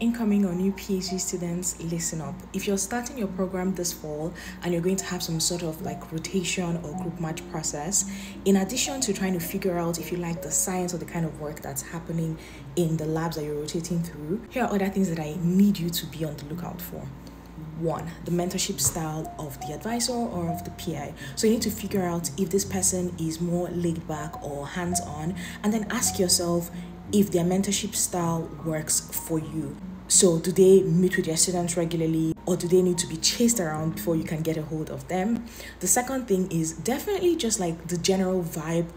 incoming or new PhD students, listen up. If you're starting your program this fall and you're going to have some sort of like rotation or group match process, in addition to trying to figure out if you like the science or the kind of work that's happening in the labs that you're rotating through, here are other things that I need you to be on the lookout for one the mentorship style of the advisor or of the pi so you need to figure out if this person is more laid back or hands on and then ask yourself if their mentorship style works for you so, do they meet with their students regularly or do they need to be chased around before you can get a hold of them? The second thing is definitely just like the general vibe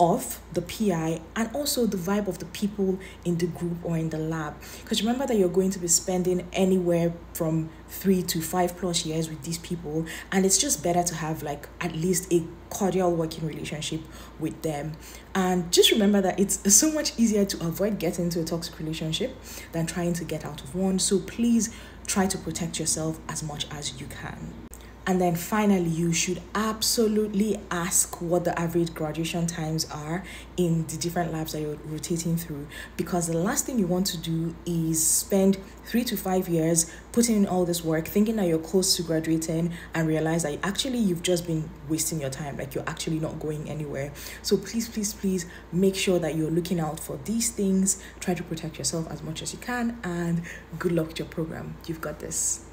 of the PI and also the vibe of the people in the group or in the lab. Because remember that you're going to be spending anywhere from three to five plus years with these people, and it's just better to have like at least a cordial working relationship with them. And just remember that it's so much easier to avoid getting into a toxic relationship than trying to get out of one. So please try to protect yourself as much as you can. And then finally, you should absolutely ask what the average graduation times are in the different labs that you're rotating through. Because the last thing you want to do is spend three to five years putting in all this work, thinking that you're close to graduating, and realize that actually you've just been wasting your time, like you're actually not going anywhere. So please, please, please make sure that you're looking out for these things. Try to protect yourself as much as you can, and good luck with your program. You've got this.